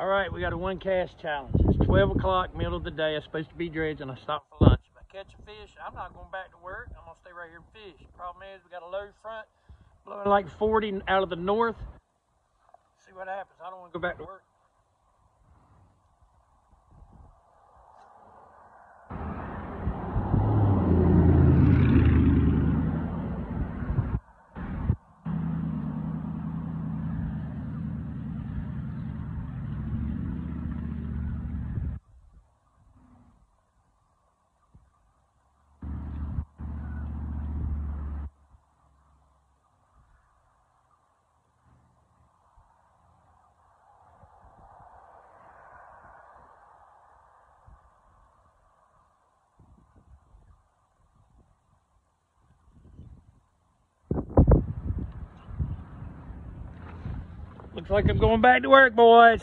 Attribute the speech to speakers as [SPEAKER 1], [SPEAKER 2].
[SPEAKER 1] All right, we got a one cast challenge. It's 12 o'clock, middle of the day. I'm supposed to be dredging. I stopped for lunch. If I catch a fish, I'm not going back to work. I'm going to stay right here and fish. Problem is, we got a low front blowing like 40 out of the north. See what happens. I don't want to go back to work. Looks like I'm going back to work, boys.